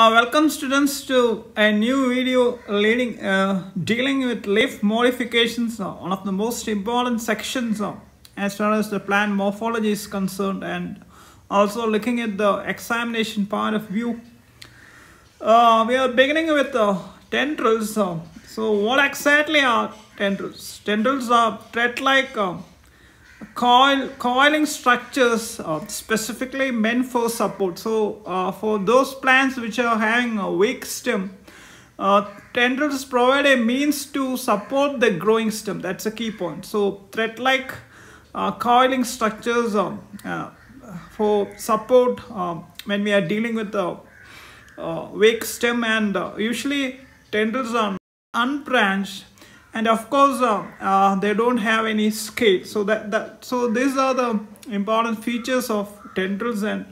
Uh, welcome students to a new video leading uh, dealing with leaf modifications, uh, one of the most important sections uh, as far as the plant morphology is concerned and also looking at the examination point of view. Uh, we are beginning with uh, tendrils. So what exactly are tendrils? Tendrils are thread-like uh, coil coiling structures uh, specifically meant for support. So uh, for those plants which are having a weak stem uh, tendrils provide a means to support the growing stem. That's a key point. So thread like uh, coiling structures uh, for support um, when we are dealing with the uh, weak stem and usually tendrils are unbranched and of course uh, uh, they don't have any scale. So that, that so these are the important features of tendrils and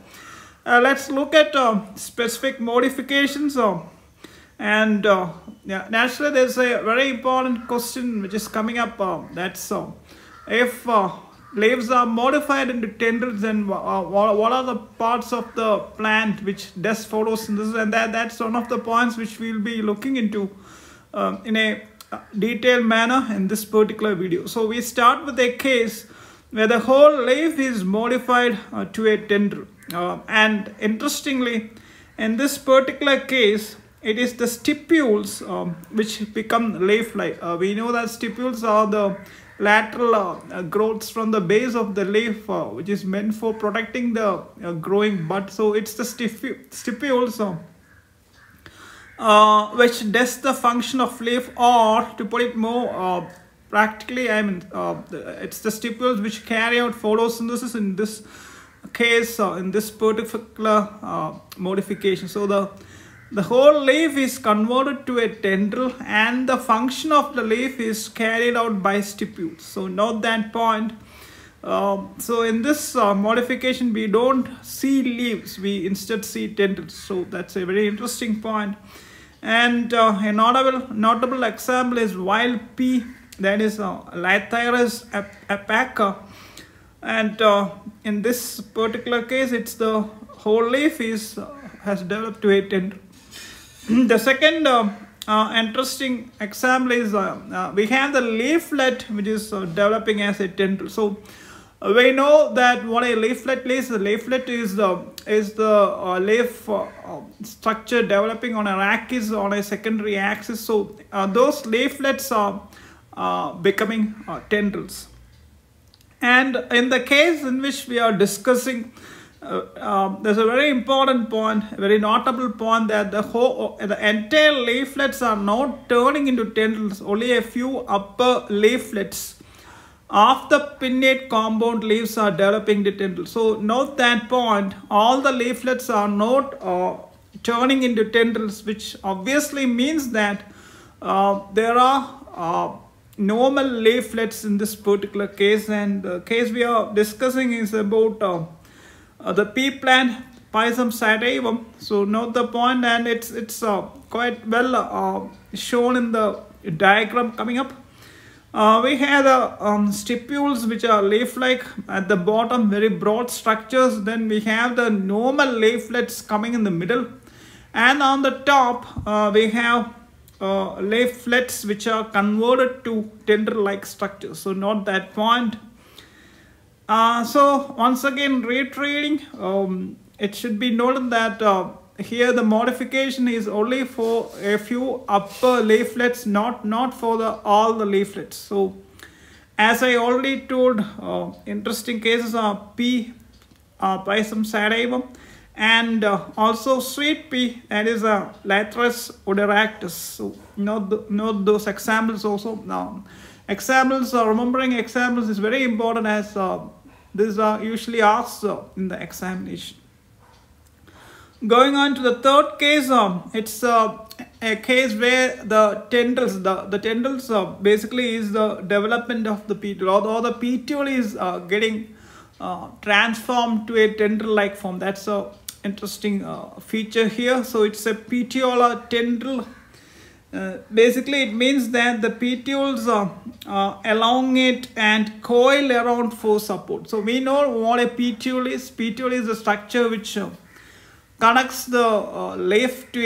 uh, let's look at uh, specific modifications uh, and uh, yeah, naturally there's a very important question which is coming up that's if leaves are modified into tendrils and what are the parts of the plant which does photosynthesis? And that that's one of the points which we'll be looking into um, in a detailed manner in this particular video. So we start with a case where the whole leaf is modified uh, to a tendril. Uh, and interestingly, in this particular case, it is the stipules um, which become leaf-like. Uh, we know that stipules are the lateral uh, growths from the base of the leaf, uh, which is meant for protecting the uh, growing bud. So it's the stipules uh, which does the function of leaf or to put it more uh, practically I mean uh, it's the stipules which carry out photosynthesis in this case uh, in this particular uh, modification. So the the whole leaf is converted to a tendril and the function of the leaf is carried out by stipules so note that point. Uh, so in this uh, modification we don't see leaves we instead see tendrils. So that's a very interesting point and uh, a notable notable example is wild pea that is uh, Lathyrus aphaca and uh, in this particular case it's the whole leaf is uh, has developed to a tendril. the second uh, uh, interesting example is we have the leaflet which is developing as a tendril. So we know that what a leaflet is the leaflet is the is the uh, leaf uh, structure developing on a rachis on a secondary axis. So uh, those leaflets are uh, becoming uh, tendrils. And in the case in which we are discussing uh, um, there's a very important point very notable point that the whole the entire leaflets are not turning into tendrils only a few upper leaflets of the pinnate compound leaves are developing the tendrils. So note that point, all the leaflets are not uh, turning into tendrils, which obviously means that uh, there are uh, normal leaflets in this particular case. And the case we are discussing is about uh, uh, the pea plant Pisum sativum. So note the point and it's, it's uh, quite well shown in the diagram coming up. Uh, we have the um, stipules which are leaf-like at the bottom, very broad structures. Then we have the normal leaflets coming in the middle. And on the top, uh, we have uh, leaflets which are converted to tendril-like structures. So not that point. Uh, so once again, reiterating, um, it should be noted that uh, here the modification is only for a few upper leaflets not not for the all the leaflets. So as i already told uh, interesting cases are pea uh, Pisum sativum and uh, also sweet pea that is a uh, Lathyrus odoratus so note, note those examples also. Now examples uh, remembering examples is very important as uh, these are usually asked uh, in the examination Going on to the third case, um, it's uh, a case where the tendrils, the, the tendrils uh, basically is the development of the petiole or the petiole is uh, getting uh, transformed to a tendril-like form. That's a interesting uh, feature here. So it's a petiolar tendril. Uh, basically, it means that the petioles uh, elongate and coil around for support. So we know what a petiole is. Petiole is a structure which connects the uh, leaf to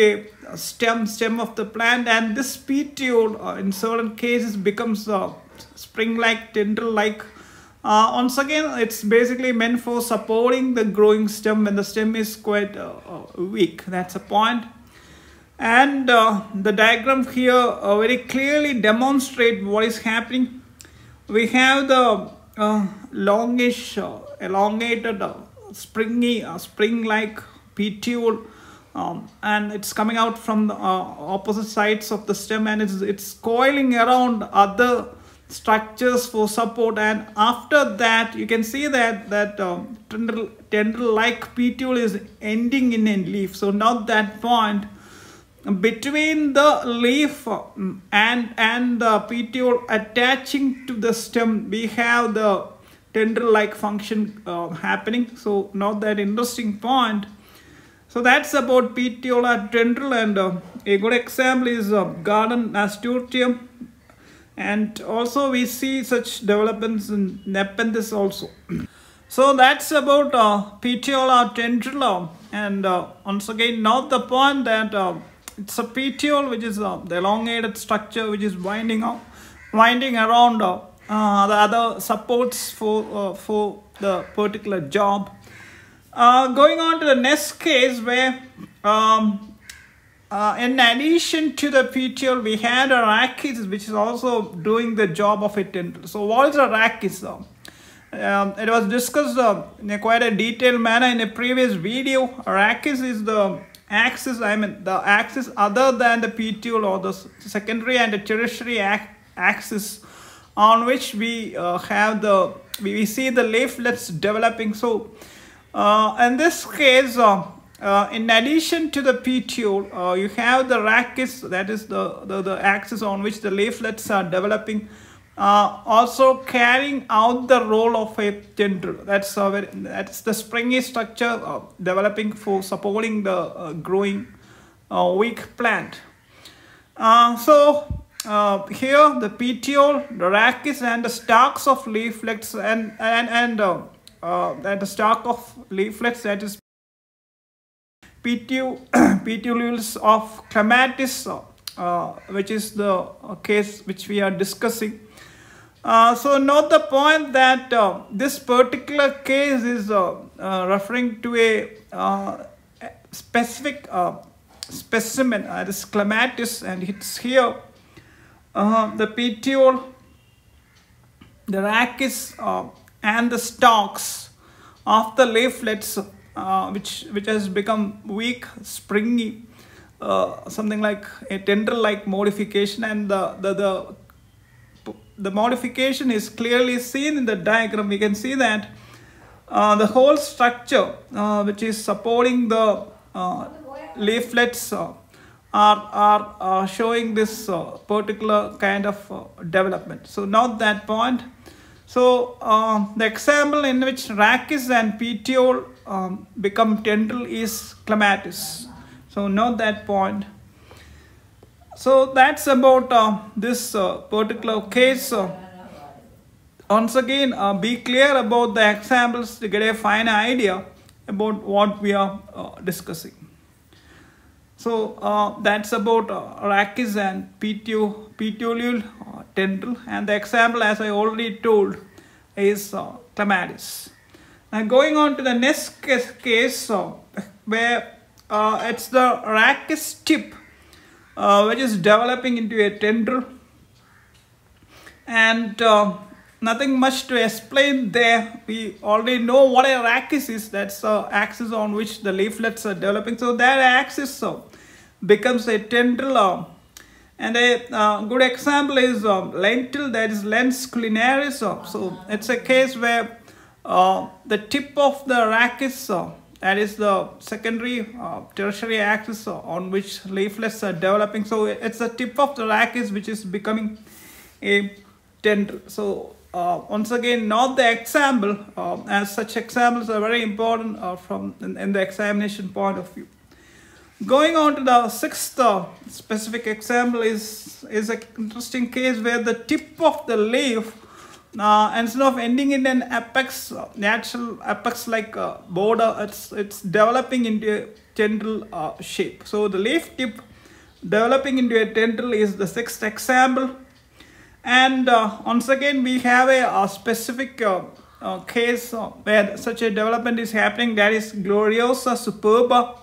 a stem stem of the plant and this petiole uh, in certain cases becomes a spring-like tendril-like. Uh, once again it's basically meant for supporting the growing stem when the stem is quite uh, uh, weak. That's a point. and uh, the diagram here uh, very clearly demonstrate what is happening. We have the uh, longish elongated springy spring like petiole um, and it's coming out from the opposite sides of the stem and it's it's coiling around other structures for support. And after that you can see that that um, tendril, tendril like petiole is ending in a leaf. So now that point between the leaf um, and and the petiole attaching to the stem we have the tendril like function uh, happening. So now that interesting point so that's about petiole tendril and uh, a good example is uh, garden nasturtium and also we see such developments in Nepenthes also. so that's about uh, petiolar tendril and uh, once again note the point that uh, it's a petiole which is uh, the elongated structure which is winding up winding around uh, uh, the other supports for uh, for the particular job. Uh, going on to the next case where um, uh, in addition to the petiole, we had a rachis, which is also doing the job of tendril. So what is a rachis? Um, it was discussed uh, in quite a detailed manner in a previous video. Rachis is the axis, I mean the axis other than the petiole or the secondary and the tertiary axis on which we uh, have the, we, see the leaflets developing. So in this case, uh, uh, in addition to the petiole, uh, you have the rachis, that is the, the, the axis on which the leaflets are developing, uh, also carrying out the role of a tendril. That's, uh, very, that's the springy structure uh, developing for supporting the uh, growing uh, weak plant. so here the petiole, the rachis and the stalks of leaflets and, and, and, and the stalk of leaflets that is petioles of clematis, uh, which is the uh, case which we are discussing. Uh, so note the point that uh, this particular case is uh, uh, referring to a specific specimen, uh, this clematis, and it's here the petiole, the rachis, and the stalks of the leaflets uh, which which has become weak, springy, uh, something like a tendril-like modification, and the, the the the modification is clearly seen in the diagram. We can see that uh, the whole structure, uh, which is supporting the uh, leaflets, uh, are are showing this particular kind of development. So note that point. So the example in which rachis and petiole um, become tendril is clematis. So note that point. So that's about uh, this uh, particular case. Uh, once again, uh, be clear about the examples to get a fine idea about what we are uh, discussing. So uh, that's about uh, rachis and petiole tendril and the example as I already told is clematis. Now going on to the next case, case uh, where uh, it's the rachis tip uh, which is developing into a tendril and uh, nothing much to explain there. We already know what a rachis is. That's the axis on which the leaflets are developing. So that axis uh, becomes a tendril uh, and a uh, good example is uh, lentil that is lens culinaris. Uh, so it's a case where uh, the tip of the rachis, uh, that is the secondary uh, tertiary axis uh, on which leaflets are developing. So it's the tip of the rachis which is becoming a tendril. So uh, once again, not the example, as such examples are very important from in, in, the examination point of view. Going on to the sixth specific example is, is an interesting case where the tip of the leaf uh, instead of ending in an apex, uh, natural apex like uh, border, it's, it's developing into a tendril uh, shape. So the leaf tip developing into a tendril is the sixth example. And uh, once again, we have a, a specific uh, uh, case uh, where such a development is happening that is Gloriosa superba.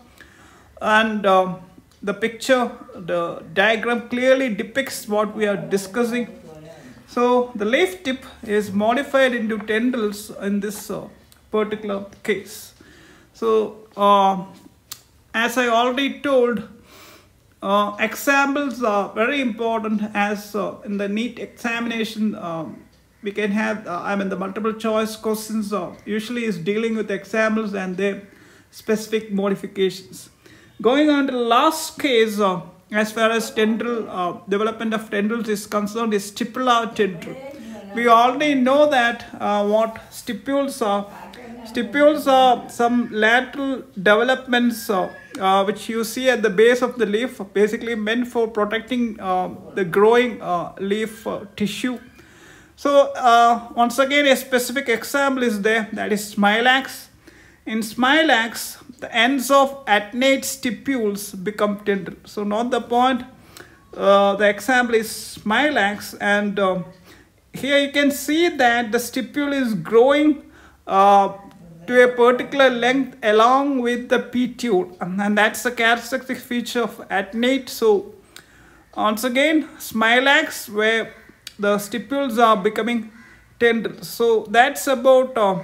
And uh, the picture, the diagram clearly depicts what we are discussing. So the leaf tip is modified into tendrils in this uh, particular case. So uh, as I already told, uh, examples are very important as uh, in the NEET examination um, we can have uh, I mean the multiple choice questions uh, usually is dealing with examples and their specific modifications. Going on to the last case uh, as far as tendril uh, development of tendrils is concerned is stipular tendril. We already know that uh, what stipules are. Stipules are some lateral developments uh, uh, which you see at the base of the leaf, basically meant for protecting uh, the growing leaf tissue. So once again, a specific example is there, that is smilax. In smilax, the ends of adnate stipules become tender. So not the point. Uh, the example is smilax and uh, here you can see that the stipule is growing uh, to a particular length along with the petiole and, that's the characteristic feature of adnate. So once again, smilax where the stipules are becoming tender. So that's about uh,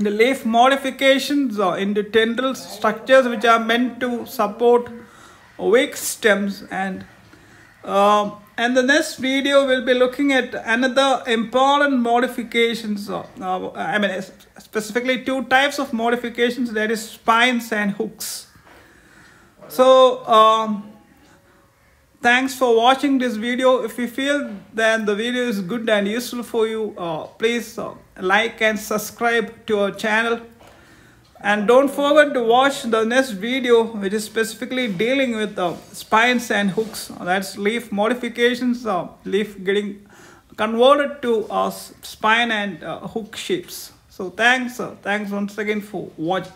the leaf modifications in the tendril structures which are meant to support weak stems and uh, and the next video will be looking at another important modifications uh, uh, I mean specifically two types of modifications that is spines and hooks. So um, thanks for watching this video. If you feel that the video is good and useful for you uh, please uh, like and subscribe to our channel. And don't forget to watch the next video which is specifically dealing with uh, spines and hooks. That's leaf modifications uh, leaf getting converted to uh, spine and uh, hook shapes. So thanks thanks once again for watching